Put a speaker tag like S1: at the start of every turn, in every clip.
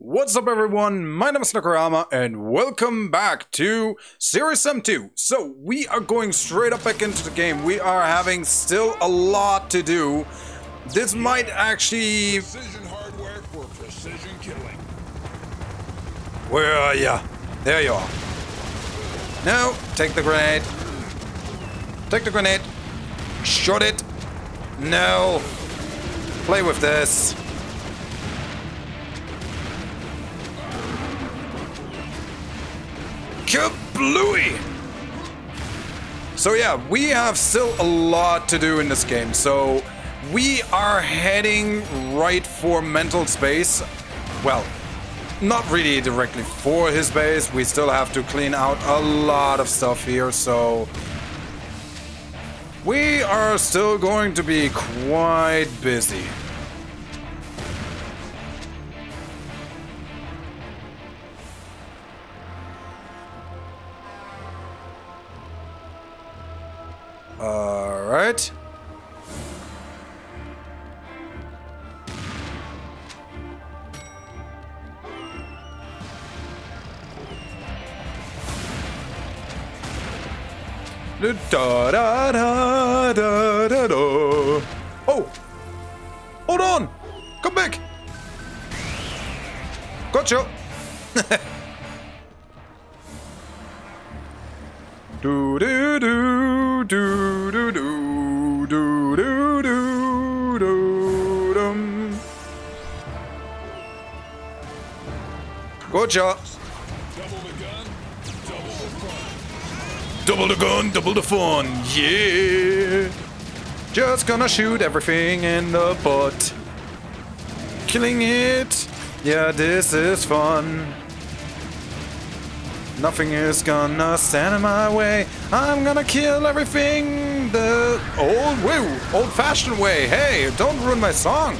S1: What's up everyone, my name is Nakarama and welcome back to Serious Sam 2. So we are going straight up back into the game. We are having still a lot to do. This might actually...
S2: Precision hardware for precision killing.
S1: Where are ya? There you are. No, take the grenade. Take the grenade. Shot it. No. Play with this. Kablooey! So yeah, we have still a lot to do in this game. So we are heading right for Mental's base. Well, not really directly for his base. We still have to clean out a lot of stuff here, so we are still going to be quite busy. Da da da da da da. Oh! Hold on! Come back! Gotcha! do do do do do do do do do do dum. Gotcha!
S2: Double the gun, double
S1: the
S2: fun.
S1: yeah! Just gonna shoot everything in the butt. Killing it, yeah, this is fun. Nothing is gonna stand in my way. I'm gonna kill everything the old way, old-fashioned way. Hey, don't ruin my song.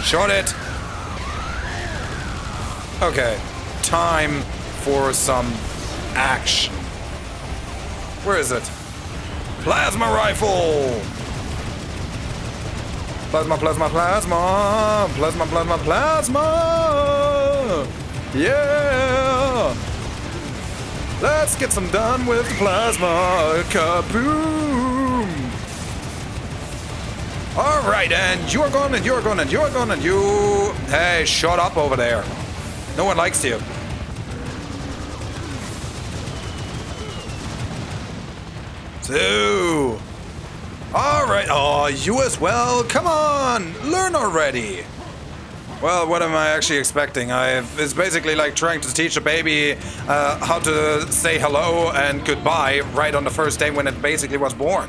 S1: Shot it. Okay, time for some action. Where is it? Plasma rifle! Plasma, plasma, plasma! Plasma, plasma, plasma! Yeah! Let's get some done with the plasma! Kaboom! Alright, and you're gone, and you're gone, and you're gone, and you... Hey, shut up over there. No one likes you. Two. All right. Oh, you as well. Come on, learn already. Well, what am I actually expecting? I it's basically like trying to teach a baby uh, how to say hello and goodbye right on the first day when it basically was born.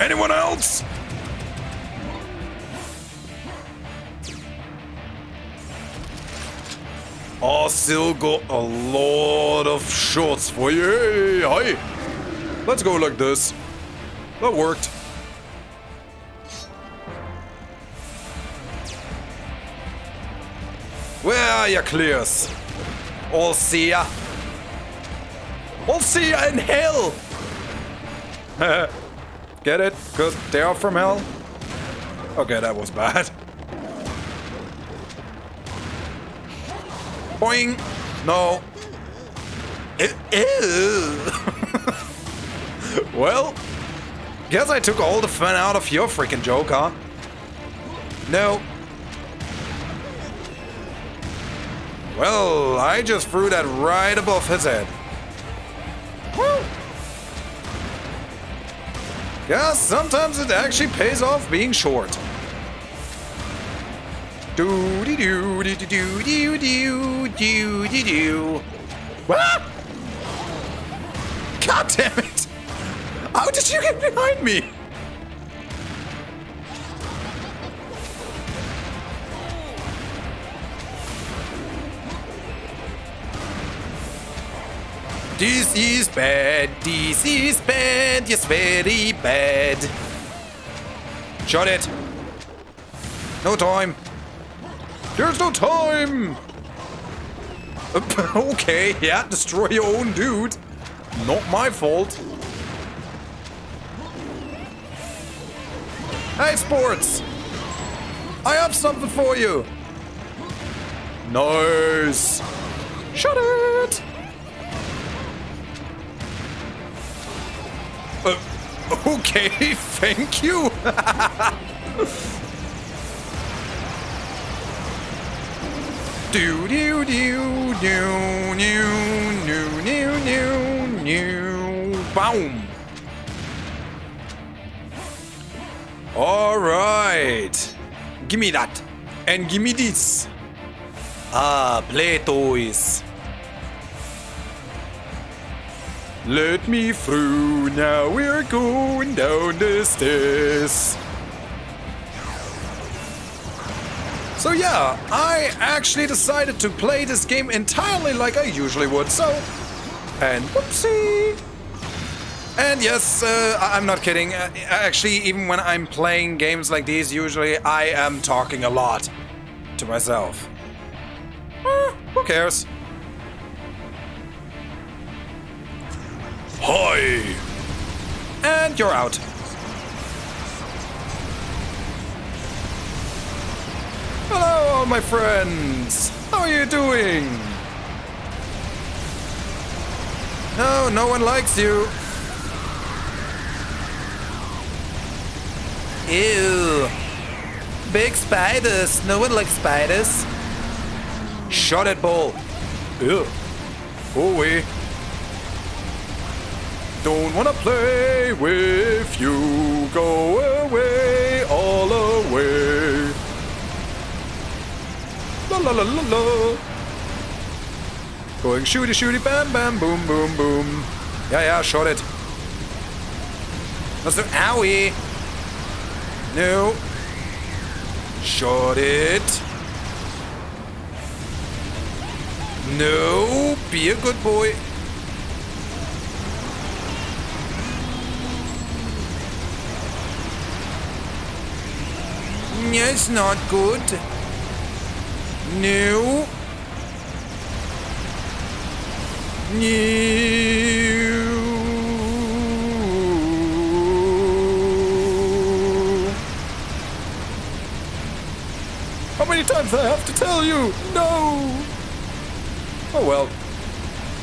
S1: Anyone else? I still got a lot of shots for you. Hey, hi. Let's go like this. That worked. Where are ya, Kleers? I'll see ya. I'll see ya in hell. Get it? Because they are from hell? Okay, that was bad. Boing! No. Ew. well, guess I took all the fun out of your freaking joke, huh? No. Well, I just threw that right above his head. Woo! Yeah, sometimes it actually pays off being short. Do dee do dee dee do do do do dee do. Ah! God damn it! How did you get behind me? This is bad. This is bad. Yes, very bad. Shot it. No time. There's no time. okay, yeah, destroy your own dude. Not my fault. Hey, sports! I have something for you. Nice. Shut it. Okay, thank you. do do do do do do do do do boom. All right. Give me that. And give me this. Ah, play toys. Let me through, now we're going down the stairs. So yeah, I actually decided to play this game entirely like I usually would, so... And whoopsie! And yes, uh, I'm not kidding. Uh, actually, even when I'm playing games like these, usually I am talking a lot to myself. Eh, who cares? Hi! And you're out. Hello, my friends! How are you doing? No, no one likes you. Ew. Big spiders. No one likes spiders. Shot at ball. Ew. Away. Don't wanna play with you. Go away, all away. La la la la la. Going shooty shooty bam bam boom boom boom. Yeah yeah, shot it. That's an owie. No. Shot it. No. Be a good boy. It's not good. No. No. How many times do I have to tell you? No. Oh well.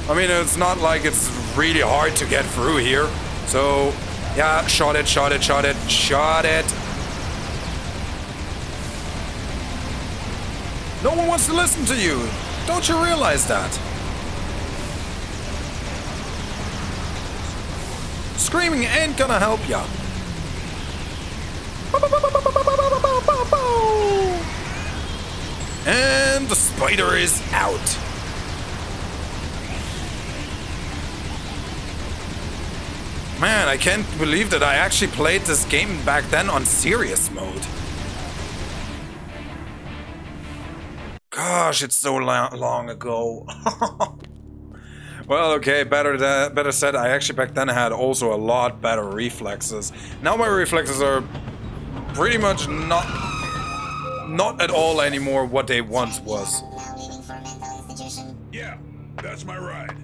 S1: I mean, it's not like it's really hard to get through here. So, yeah, shot it, shot it, shot it, shot it. No one wants to listen to you. Don't you realize that? Screaming ain't gonna help ya. And the spider is out. Man, I can't believe that I actually played this game back then on serious mode. Gosh, it's so lo- long ago. well, okay, better tha- better said. I actually back then had also a lot better reflexes. Now my reflexes are pretty much not not at all anymore what they once was.
S2: Yeah, that's my ride.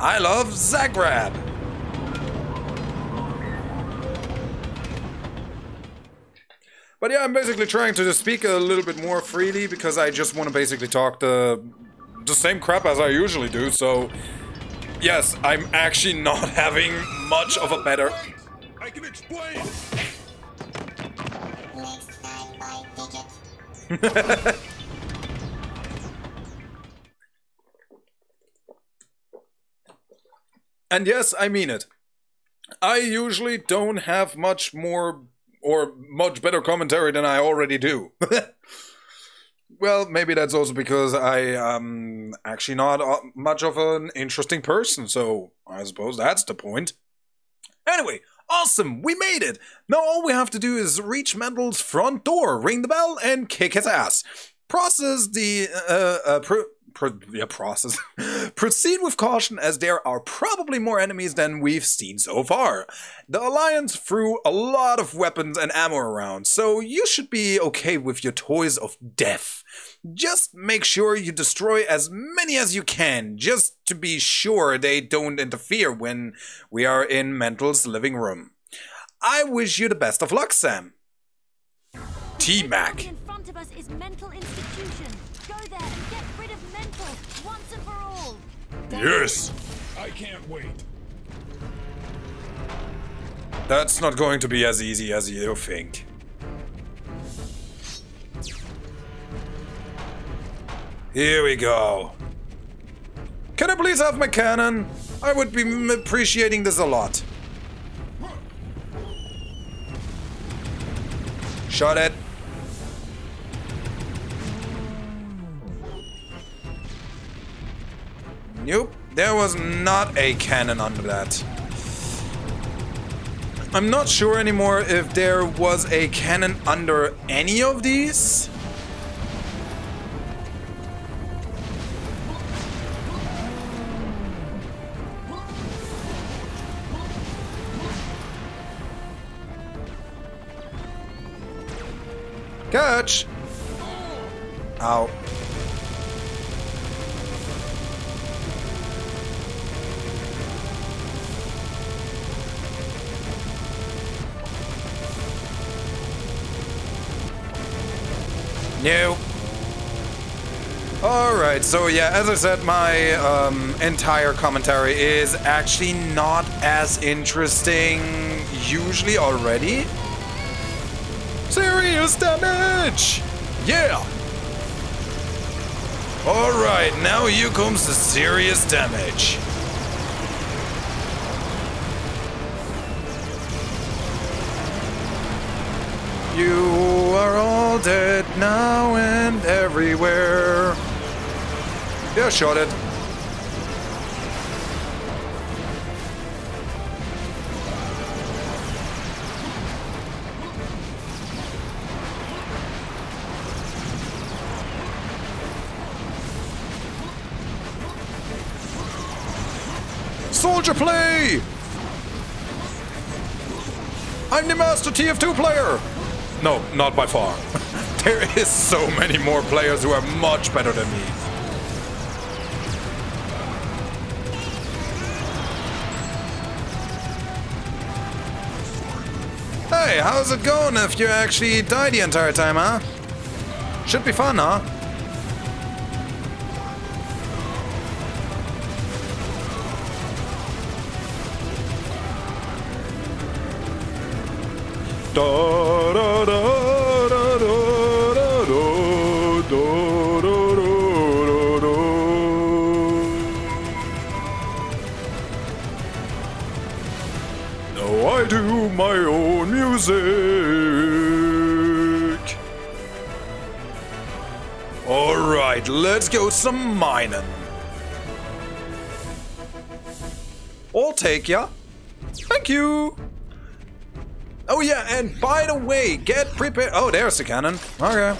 S1: I love Zagreb. But yeah, I'm basically trying to just speak a little bit more freely because I just want to basically talk the the same crap as I usually do. So yes, I'm actually not having much of a better.
S2: I can explain. Next time by digits.
S1: And yes, I mean it. I usually don't have much more or much better commentary than I already do. well, maybe that's also because I am actually not uh, much of an interesting person, so I suppose that's the point. Anyway, awesome, we made it! Now all we have to do is reach Mental's front door, ring the bell, and kick his ass. Process the uh, uh, pro- yeah, process. Proceed with caution as there are probably more enemies than we've seen so far. The Alliance threw a lot of weapons and ammo around, so you should be okay with your toys of death. Just make sure you destroy as many as you can, just to be sure they don't interfere when we are in Mental's living room. I wish you the best of luck, Sam. T-Mac.
S3: In front of us is mental institution. Go there and get
S1: Yes.
S2: I can't wait.
S1: That's not going to be as easy as you think. Here we go. Can I please have my cannon? I would be appreciating this a lot. Shot it. Nope, there was not a cannon under that. I'm not sure anymore if there was a cannon under any of these. Catch! Ow. No. Alright, so yeah, as I said, my um, entire commentary is actually not as interesting usually already. Serious damage! Yeah! Alright, now here comes the serious damage. You are all dead now and everywhere. Yeah, shot it. Soldier play! I'm the Master TF2 player! No, not by far. there is so many more players who are much better than me. Hey, how's it going if you actually die the entire time, huh? Should be fun, huh? Da da da music. All right, let's go some mining. I'll take ya. Thank you. Oh yeah, and by the way, get prepared. Oh, there's the cannon. Okay.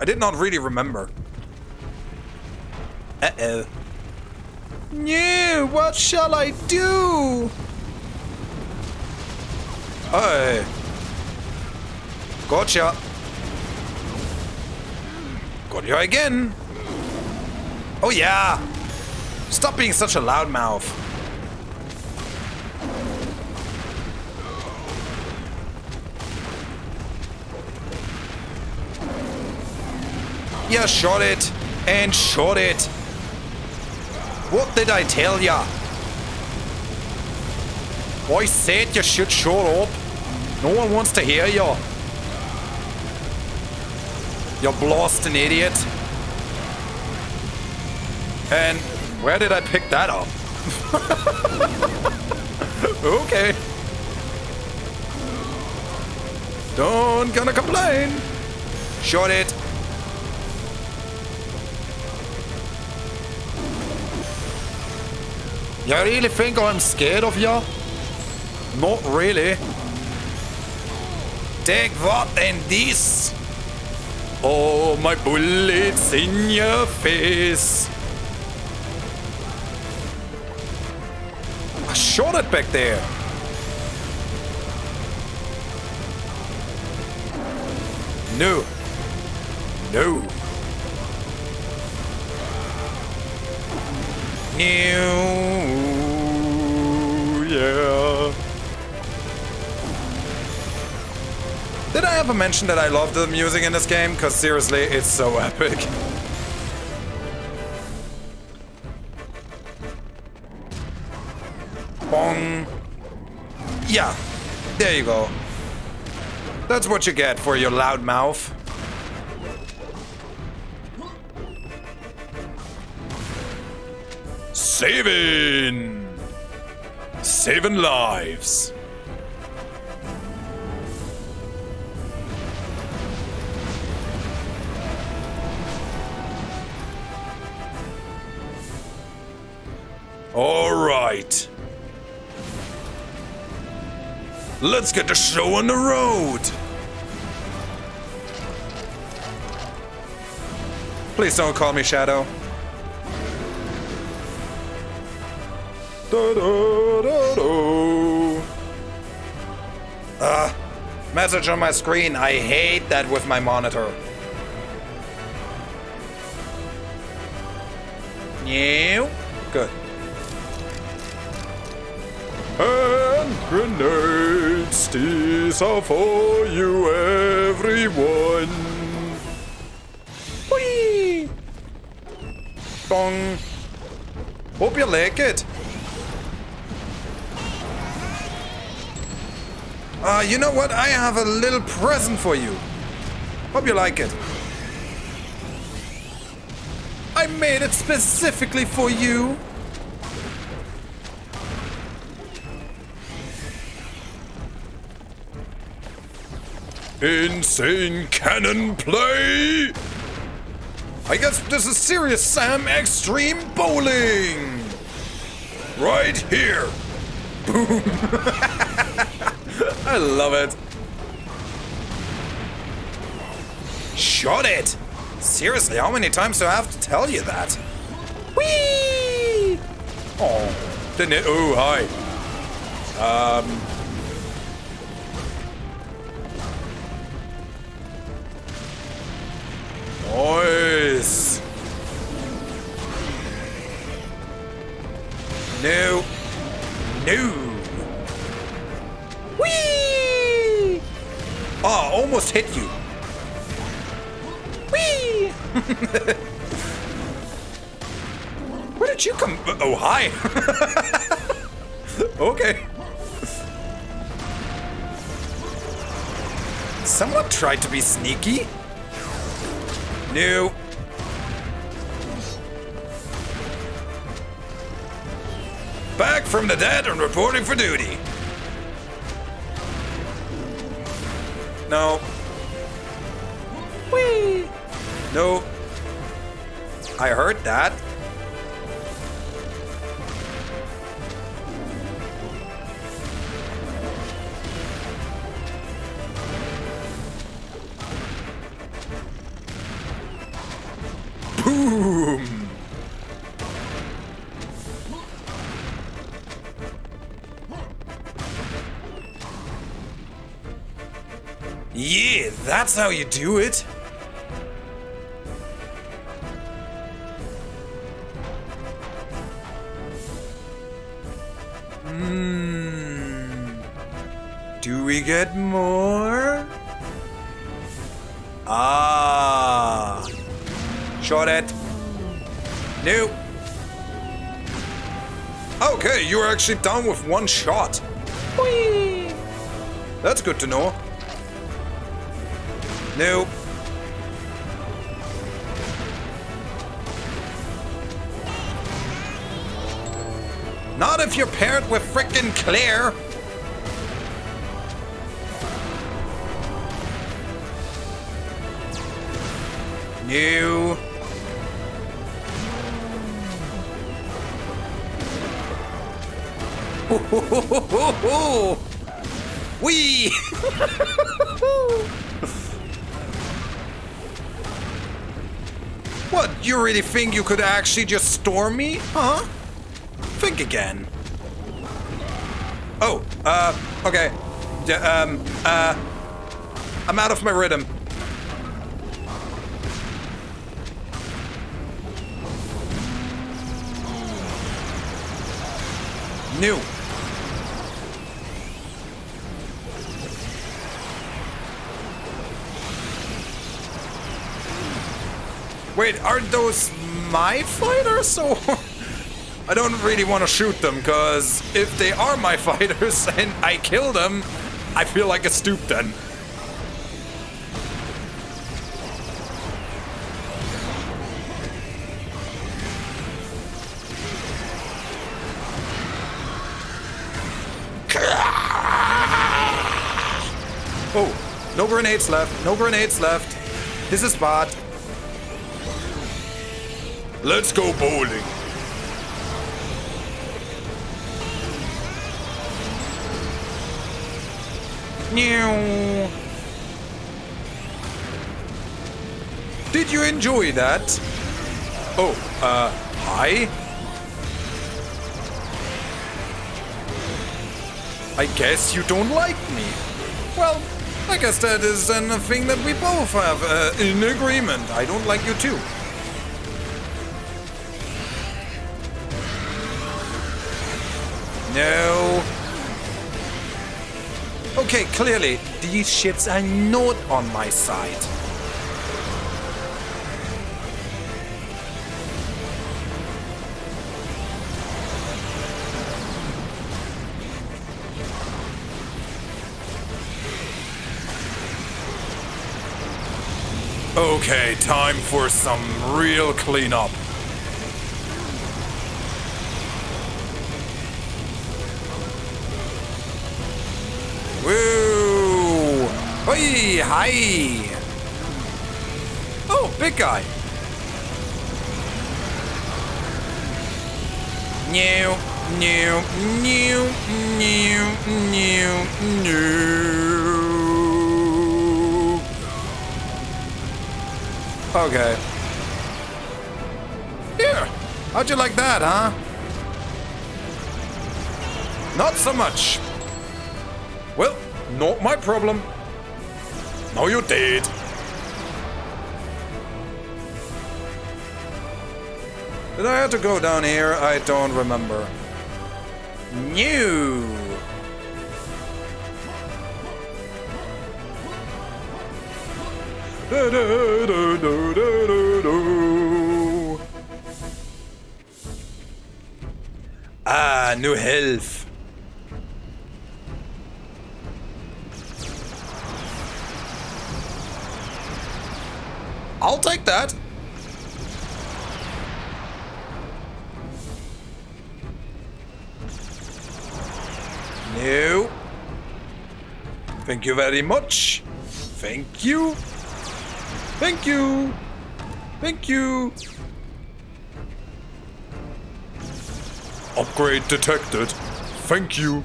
S1: I did not really remember. Uh-oh. No, what shall I do? Hey. Gotcha. Got you again. Oh yeah. Stop being such a loudmouth. Yeah, shot it. And shot it. What did I tell ya? I said you should shut up. No one wants to hear you. You're blasting idiot. And where did I pick that up? okay. Don't gonna complain. Shot it. You really think I'm scared of you? Not really. Take what and this? Oh, my bullets in your face. I shot it back there. No. No. No. Yeah. Did I ever mention that I love the music in this game? Because seriously, it's so epic. Bong. Yeah, there you go. That's what you get for your loud mouth. Saving! Saving lives. Let's get the show on the road. Please don't call me Shadow. Ah, message on my screen. I hate that with my monitor. New. Good. And grenades, these are for you, everyone. Whee! Bong. Hope you like it. Uh, you know what? I have a little present for you. Hope you like it. I made it specifically for you. Insane cannon play! I guess this is serious Sam Extreme Bowling! Right here! Boom! I love it. Shot it! Seriously, how many times do I have to tell you that? Whee! Oh, didn't it? Oh, hi. Um. Nice. No. No. Whee! Oh, almost hit you. Whee! Where did you come? Oh, hi. okay. Someone tried to be sneaky. No. Back from the dead and reporting for duty. No. Whee! No. I heard that. Boom! Yeah, that's how you do it. Hmm. Do we get more? It. No. Okay, you're actually down with one shot. Whee! That's good to know. No. Not if you're paired with frickin' Claire. No. Wee! What, you really think you could actually just storm me? Huh? Think again. Oh, uh, okay. Yeah, um, uh, I'm out of my rhythm. New. Wait, are those my fighters or? I don't really want to shoot them, because if they are my fighters and I kill them, I feel like a stoop then. Oh, no grenades left. No grenades left. This is bad.
S2: Let's go bowling.
S1: Did you enjoy that? Oh, uh, hi? I guess you don't like me. Well, I guess that is a thing that we both have uh, in agreement. I don't like you too. No. Okay, clearly, these ships are not on my side. Okay, time for some real cleanup. Hoi! Hi! Oh, big guy. New, new, new, new, new, new. Okay. Here. How'd you like that, huh? Not so much. Well, not my problem. Now you did. Did I have to go down here? I don't remember. New. Ah, new health. Thank you very much. Thank you. Thank you. Thank you. Upgrade detected. Thank you.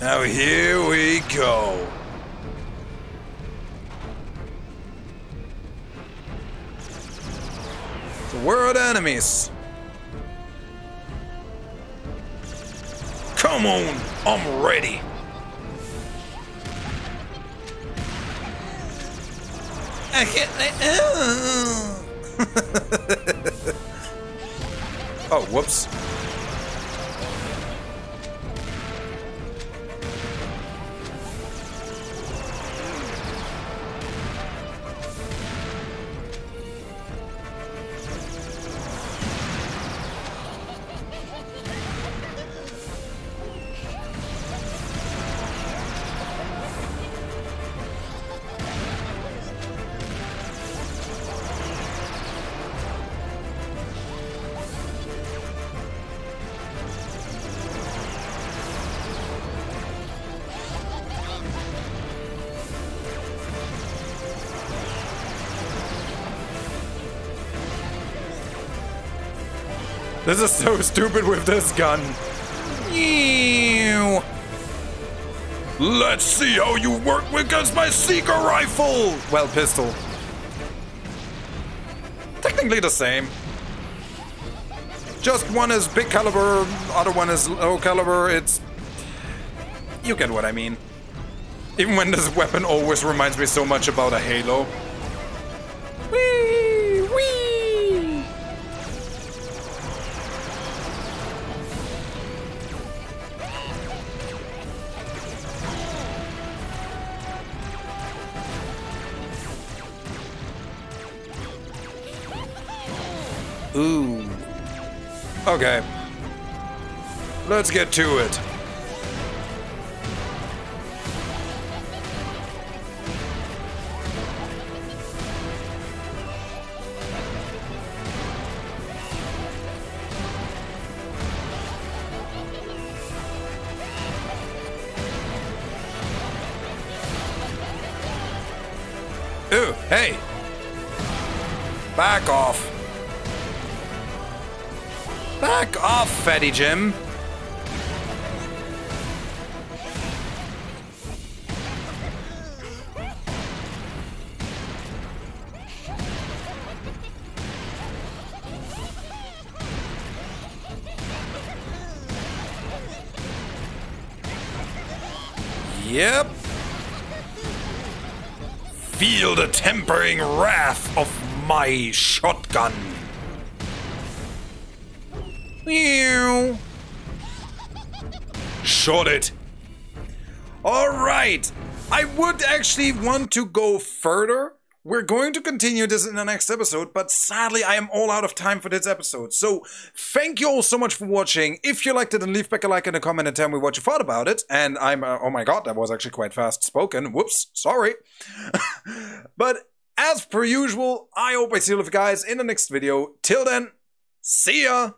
S1: Now here we go. The world enemies. Come on, I'm ready. I hit oh, whoops. This is so stupid with this gun. Ew.
S2: Let's see how you work against my seeker rifle.
S1: Well, pistol. Technically the same. Just one is big caliber, other one is low caliber. It's you get what I mean. Even when this weapon always reminds me so much about a Halo. Ooh. Okay. Let's get to it. Fatty Jim! Yep.
S2: Feel the tempering wrath of my shotgun.
S1: Meow.
S2: Shot it.
S1: All right. I would actually want to go further. We're going to continue this in the next episode, but sadly, I am all out of time for this episode. So, thank you all so much for watching. If you liked it, then leave back a like and a comment and tell me what you thought about it. And I'm, uh, oh my god, that was actually quite fast spoken. Whoops, sorry. but as per usual, I hope I see you guys in the next video. Till then, see ya!